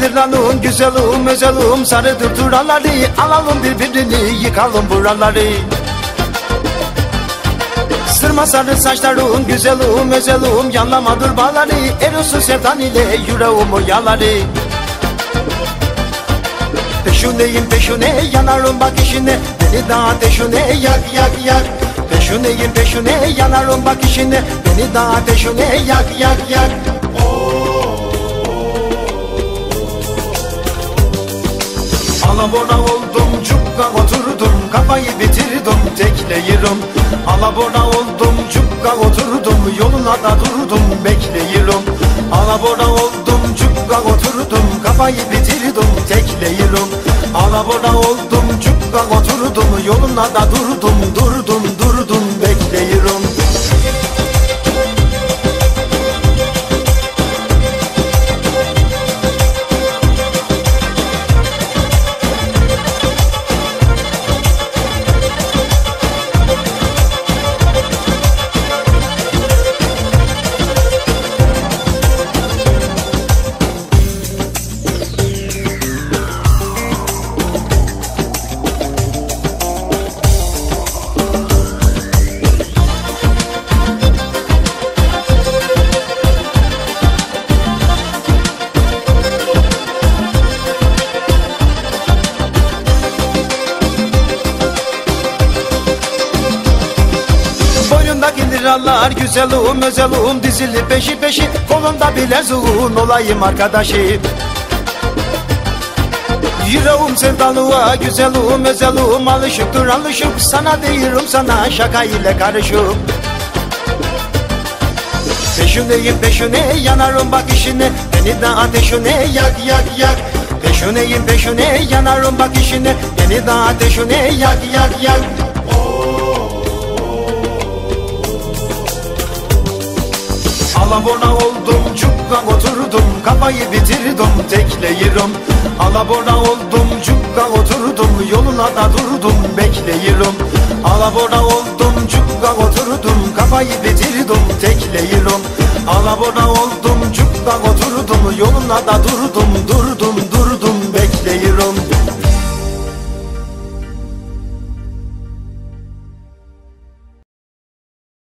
Boynundaki lirlanın güzelim özelim Sarıdır duraları alalım birbirini yıkalım buraları. Sırma sarı saçların güzelim özelim Yanlama durbaları. Erosu sevdan ile yüreğim yaları. Peşuneyim peşune yanarım bak işine. Beni daha ateşine yak yak yak. Peşuneyim peşune yanarım bak işine. Beni daha ateşine yak yak yak Alabora oldum cukka oturdum Kafayı bitirdim tekleyirim. Alabora oldum cukka oturdum Yoluna da durdum bekleyirim. Alabora oldum cukka oturdum Kafayı bitirdim tekleyirim. Alabora oldum cukka oturdum Yoluna da durdum durdum durdum bekleyirim Boynundaki liralar güzelim özelim Dizili peşi peşi. Kolumda bilezuğun olayım arkadaşı Yüreğim sevdalığa güzelim özelim. Alışıktır alışık. Sana değilim sana şaka ile karışık Peşüneyim peşüne yanarım bak işine. Beni de ateşine yak yak yak. Peşüneyim peşüne yanarım bak işine. Beni de ateşine yak yak yak Alabora oldum cukka oturdum Kafayı bitirdim tekleyirim. Alabora oldum cukka oturdum Yoluna da durdum bekleyirim. Alabora oldum cukka oturdum Kafayı bitirdim tekleyirim. Alabora oldum cukka oturdum Yoluna da durdum durdum